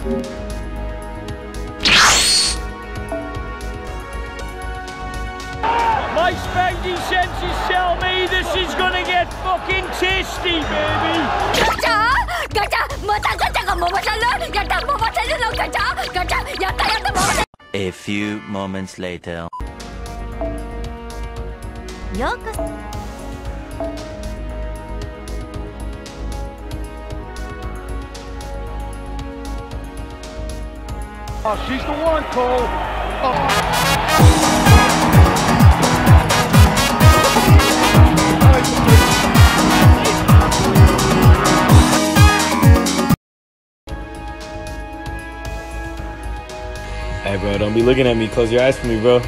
My Spidey senses tell me this is gonna get fucking tasty, baby! Gacha! Gacha! Mata gacha ka gacha! Gacha! Yata yata! A few moments later. Oh, she's the one, Cole. Oh. Hey, bro, don't be looking at me. Close your eyes for me, bro.